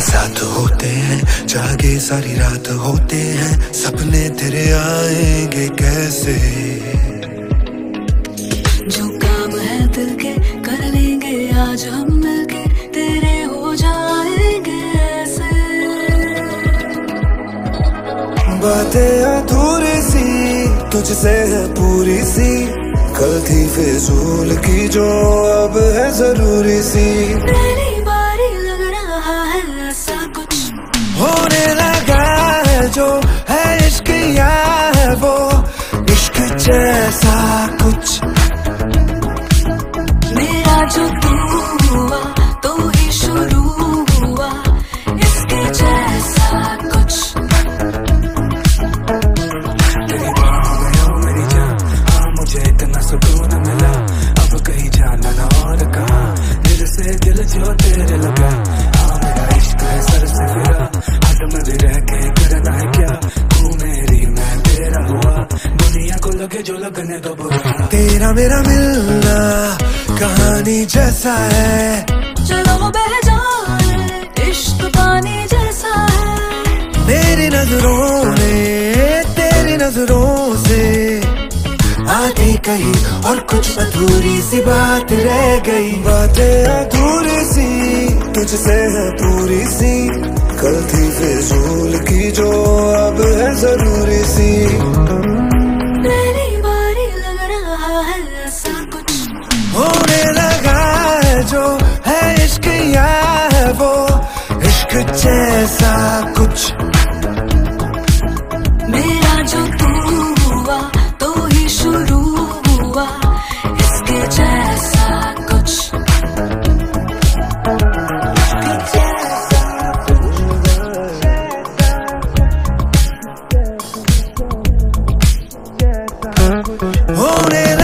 साथ होते हैं, जागे सारी रात होते हैं, सपने तेरे आएँगे कैसे? जो काम है दिल के, कर लेंगे आज हम। बातें अधूरी सी तुझसे है पूरी सी। कल थी फिजूल की जो अब है ज़रूरी सी। पहली बारी लग रहा है ऐसा कुछ। होने लगा है जो है इश्क या है वो इश्क जैसा कुछ। मेरा जो जो तेरे लगा। हाँ मेरा इश्क है सर से फिरा भी रह के करना है क्या? तू मेरी मैं तेरा हुआ। दुनिया को लगे जो लगने तो बुरा। तेरा मेरा मिलना कहानी जैसा है। चलो वो बह जाए इश्क पानी जैसा है। मेरी नज़रों ने तेरी नज़रों से आधी कही और कुछ अधूरी सी बात रह गई। बातें तुझसे है पूरी सी। कल थी फिजूल की जो अब है ज़रूरी सी। पहली बारी लग रहा है ऐसा कुछ। होने लगा है जो है इश्क या है वो। इश्क जैसा कुछ। होने लगा